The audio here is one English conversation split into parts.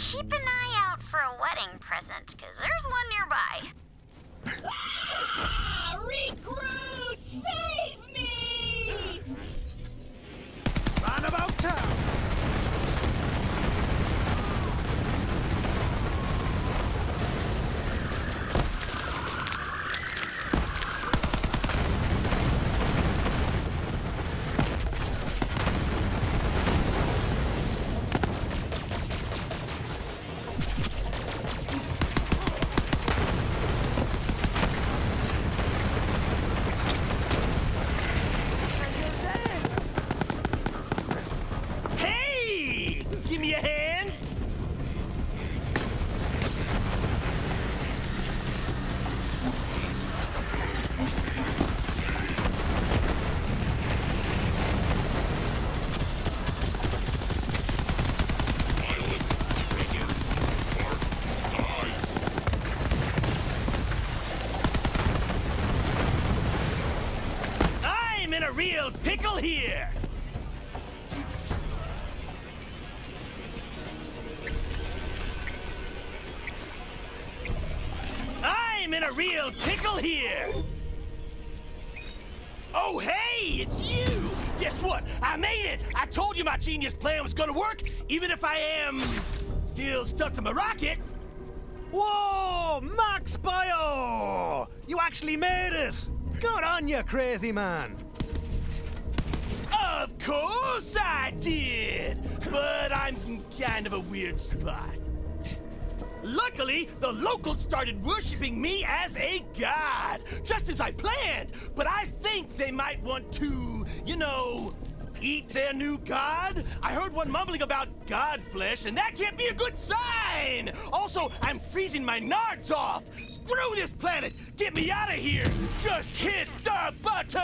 keep an eye out for a wedding present, because there's one nearby. Ah, recruit! Save me! Roundabout town! Hey! Give me a hand! I'm in a real pickle here! I'm in a real pickle here! Oh, hey, it's you! Guess what? I made it! I told you my genius plan was gonna work, even if I am still stuck to my rocket. Whoa! Max Bio! You actually made it! Good on you, crazy man! Course I did! But I'm in kind of a weird spot. Luckily, the locals started worshipping me as a god, just as I planned. But I think they might want to, you know, eat their new god. I heard one mumbling about god flesh, and that can't be a good sign. Also, I'm freezing my nards off. Screw this planet. Get me out of here. Just hit the button.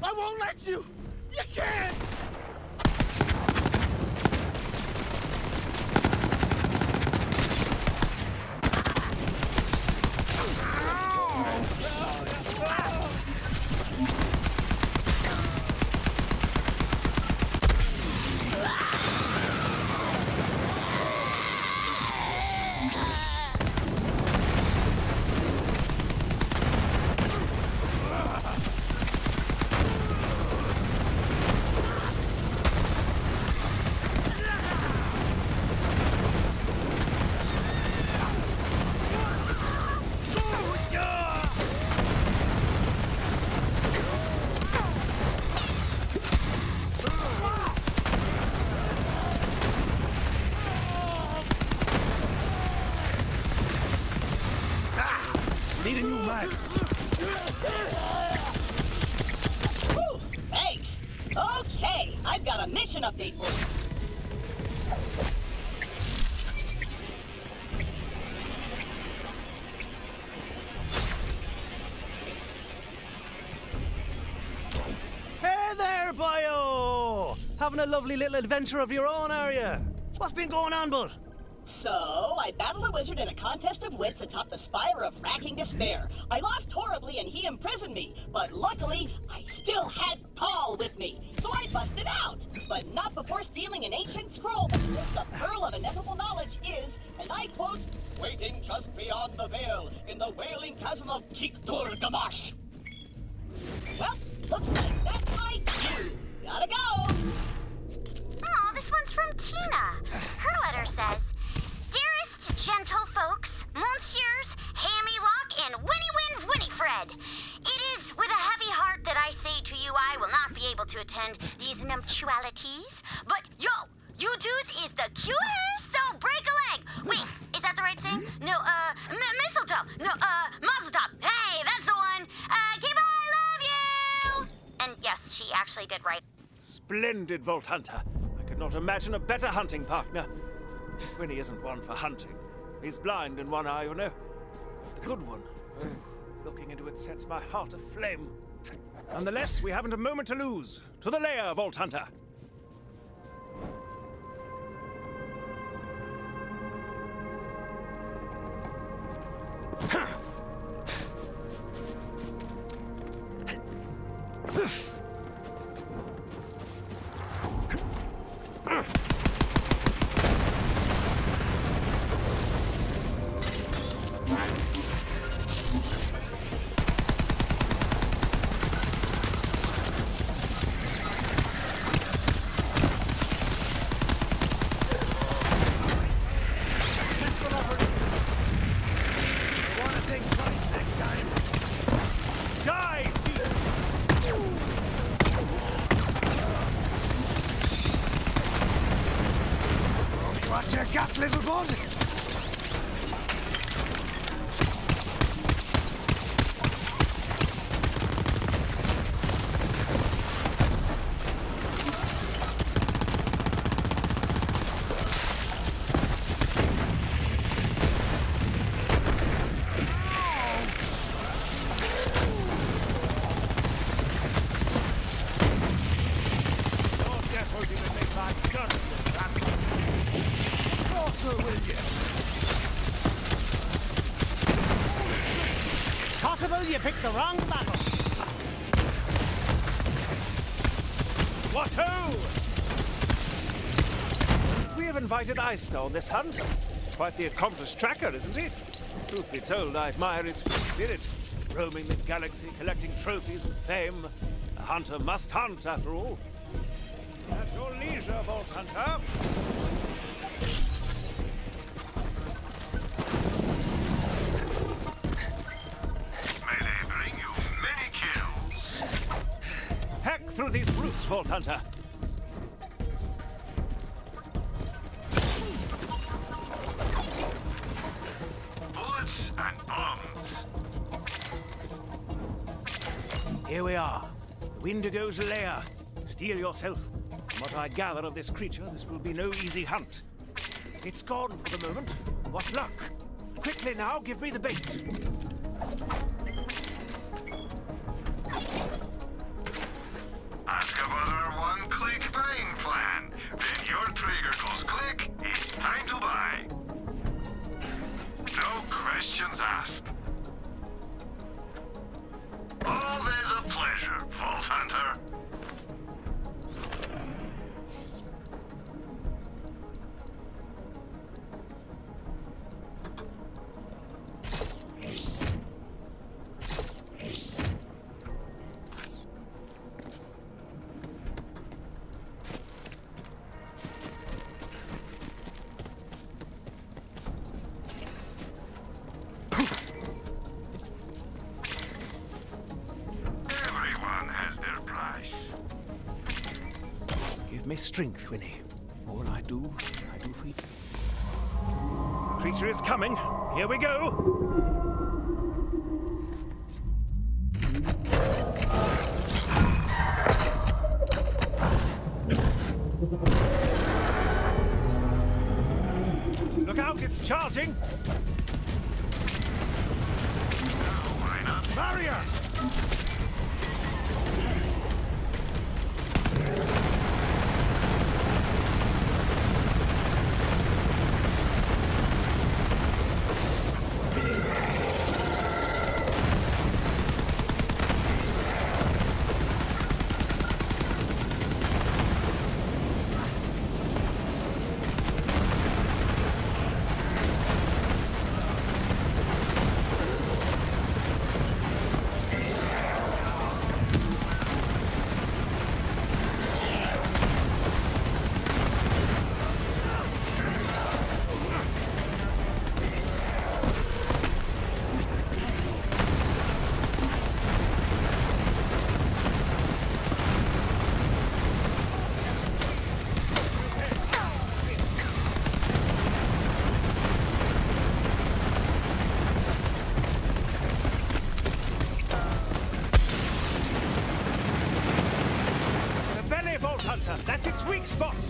I won't let you! You can't! Mission update for you. Hey there, Bio! Having a lovely little adventure of your own, are you? What's been going on, bud? So, I battled a wizard in a contest of wits atop the spire of racking despair. I lost horribly and he imprisoned me, but luckily, I still had Paul with me. So I busted out, but not before stealing an ancient scroll. that The pearl of ineffable knowledge is, and I quote, waiting just beyond the veil in the wailing chasm of Tiktur Gamash. Well, looks like that's my cue. Gotta go. Oh, this one's from gentle folks, Monsieurs Hammylock and Winnie Win Winifred. It is with a heavy heart that I say to you I will not be able to attend these nuptialities, but yo, you dudes is the cutest, so break a leg. Wait, is that the right thing? No, uh, mistletoe. No, uh, mazel tov. Hey, that's the one. Uh, keep I love you. And yes, she actually did right. Splendid, Vault Hunter. I could not imagine a better hunting partner. Winnie isn't one for hunting. He's blind in one eye, you know. The good one. Looking into it sets my heart aflame. Nonetheless, we haven't a moment to lose. To the lair, Vault Hunter. Little bud! What ho! We have invited Eista on this hunt. Quite the accomplished tracker, isn't he? Truth be told, I admire his spirit. Roaming the galaxy, collecting trophies and fame. A hunter must hunt, after all. At your leisure, Vault Hunter. Vault Hunter. Bullets and bombs. Here we are. The Wendigo's lair. Steel yourself. From what I gather of this creature, this will be no easy hunt. It's gone for the moment. What luck! Quickly now, give me the bait. Strength, Winnie. All I do, I do for you. The creature is coming. Here we go. Look out, it's charging! Not? Barrier! Spot.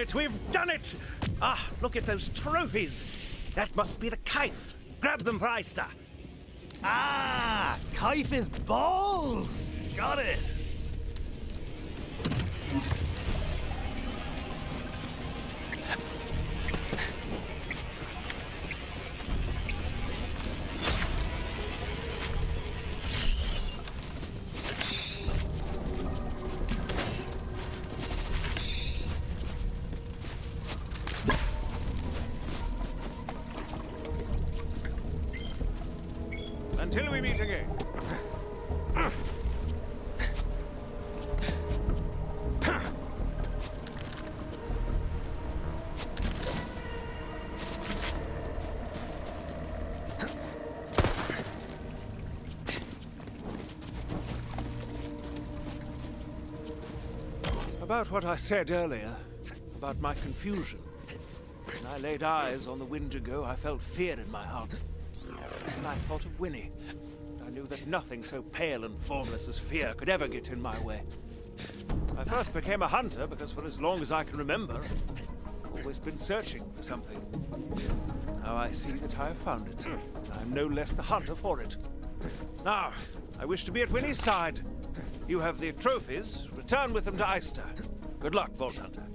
It! We've done it! Ah, look at those trophies! That must be the kite. Grab them for Eista. Ah, Kaif is balls. Got it. We again. About what I said earlier, about my confusion. When I laid eyes on the Wendigo, I felt fear in my heart. And I thought of Winnie. I knew that nothing so pale and formless as fear could ever get in my way. I first became a hunter because for as long as I can remember, I've always been searching for something. Now I see that I have found it. I'm no less the hunter for it. Now, I wish to be at Winnie's side. You have the trophies. Return with them to Eista. Good luck, Vault Hunter.